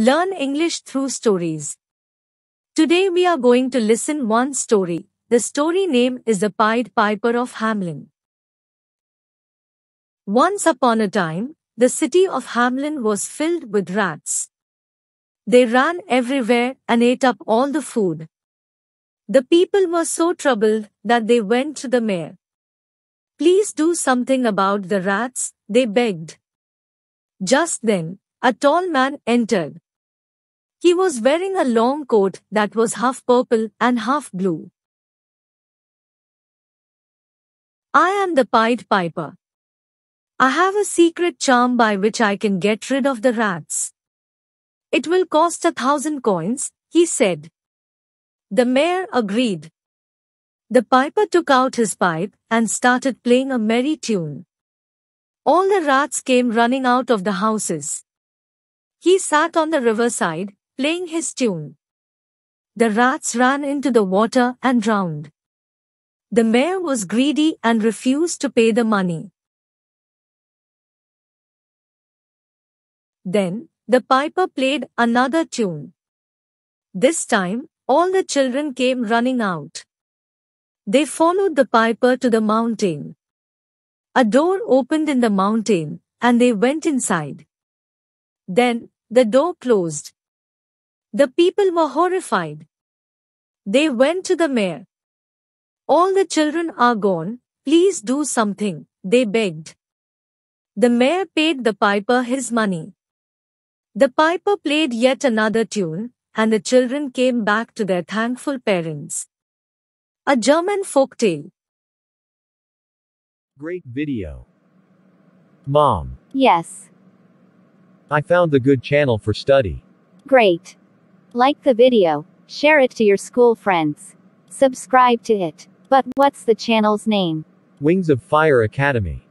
Learn English through stories. Today we are going to listen one story. The story name is The Pied Piper of Hamelin. Once upon a time, the city of Hamelin was filled with rats. They ran everywhere and ate up all the food. The people were so troubled that they went to the mayor. Please do something about the rats, they begged. Just then, a tall man entered. He was wearing a long coat that was half purple and half blue. I am the Pied Piper. I have a secret charm by which I can get rid of the rats. It will cost a thousand coins, he said. The mayor agreed. The piper took out his pipe and started playing a merry tune. All the rats came running out of the houses. He sat on the riverside, playing his tune. The rats ran into the water and drowned. The mayor was greedy and refused to pay the money. Then, the piper played another tune. This time, all the children came running out. They followed the piper to the mountain. A door opened in the mountain, and they went inside. Then, the door closed. The people were horrified. They went to the mayor. All the children are gone, please do something, they begged. The mayor paid the piper his money. The piper played yet another tune, and the children came back to their thankful parents. A German folk folktale. Great video. Mom, Yes. I found the good channel for study. Great. Like the video, share it to your school friends. Subscribe to it. But what's the channel's name? Wings of Fire Academy.